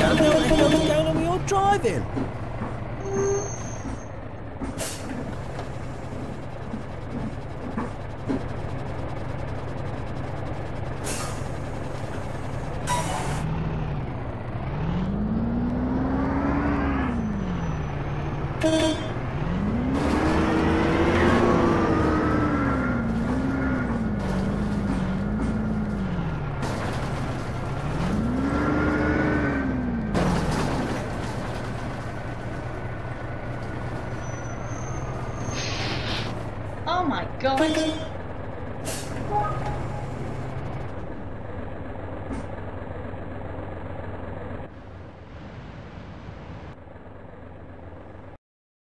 going on with your driving? go